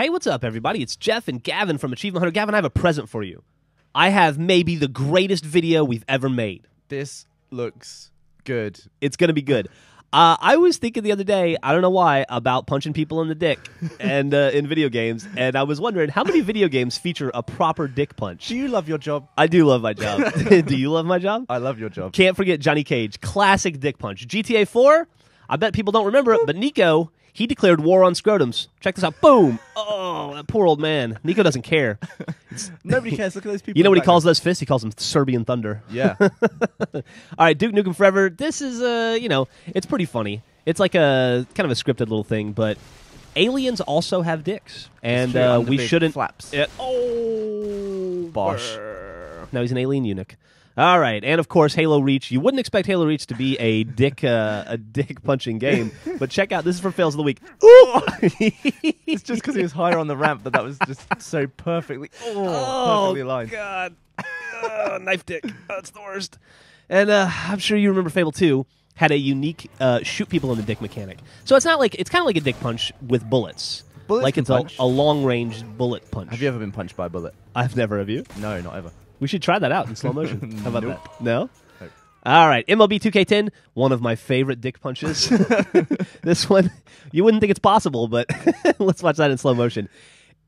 Hey, what's up, everybody? It's Geoff and Gavin from Achievement Hunter. Gavin, I have a present for you. I have maybe the greatest video we've ever made. This looks good. It's going to be good. Uh, I was thinking the other day, I don't know why, about punching people in the dick and uh, in video games, and I was wondering how many video games feature a proper dick punch. Do you love your job? I do love my job. do you love my job? I love your job. Can't forget Johnny Cage, classic dick punch. GTA 4, I bet people don't remember it, but Niko, he declared war on scrotums. Check this out. Boom. Oh, that poor old man. Niko doesn't care. Nobody cares. Look at those people. You know what he calls those fists? He calls them Serbian thunder. Yeah. All right, Duke Nukem Forever. This is, uh, you know, it's pretty funny. It's like a kind of a scripted little thing, but aliens also have dicks, and uh, we shouldn't. flaps. Yeah. oh, Bosh. No, he's an alien eunuch. All right, and of course Halo Reach. You wouldn't expect Halo Reach to be a dick uh, a dick punching game, but check out this is for fails of the week. it's just because he was higher on the ramp that that was just so perfectly, oh, Oh perfectly aligned. God, Uh, knife dick. That's the worst. And uh, I'm sure you remember Fable 2 had a unique uh, shoot people in the dick mechanic. So it's not like it's kind of like a dick punch with bullets. Bullets like it's a, a long range bullet punch. Have you ever been punched by a bullet? I've never have you. No, not ever. We should try that out in slow motion. How about Nope. that? No. All right, MLB 2K10, one of my favorite dick punches. this one, you wouldn't think it's possible, but let's watch that in slow motion.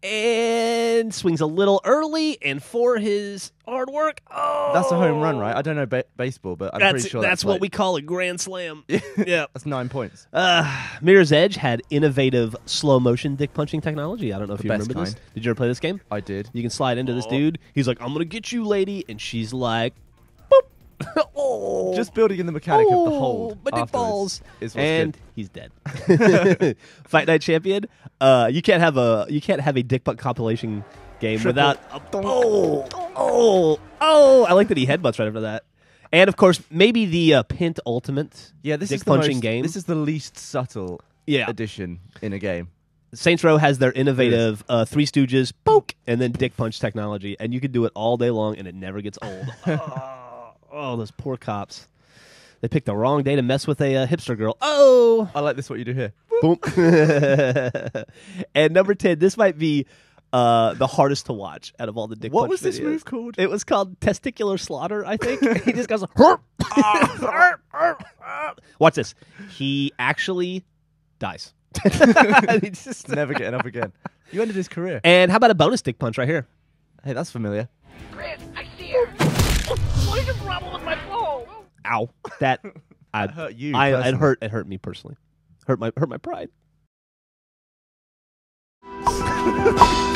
And swings a little early, and for his hard work, oh, That's a home run, right? I don't know ba- baseball, but I'm That's pretty sure that's, that's, what like- we call a grand slam. yeah. That's nine points. Uh, Mirror's Edge had innovative slow motion dick punching technology. I don't know if The you best remember this. kind. Did you ever play this game? I did. You can slide into this Oh. dude. He's like, "I'm gonna get you, lady," and she's like. oh, Just building in the mechanic of the oh, hold. my dick afterwards balls, Is and good. he's dead. Fight Night Champion. Uh, you can't have a you can't have a dick butt compilation game Triple without a, oh oh oh. I like that he headbutts right after that. And of course, maybe the uh, Pint Ultimate. Yeah, this dick is the punching most, game. This is the least subtle Yeah. addition in a game. Saints Row has their innovative uh, Three Stooges, poke, and then dick punch technology, and you can do it all day long, and it never gets old. oh, oh, those poor cops. They picked the wrong day to mess with a uh, hipster girl. Oh, I like this. What you do here? boom. and number ten, this might be uh, the hardest to watch out of all the dick. What punch was this videos. move called? It was called testicular slaughter, I think. he just goes. "Herp, ah, herp, herp, herp." Watch this. He actually dies. He just- Never getting up again. You ended his career. and how about a bonus dick punch right here? Hey, that's familiar. Chris, I see her. What is your problem with my phone? Ow! That I That hurt you I it hurt. It hurt me personally. Hurt my hurt my pride.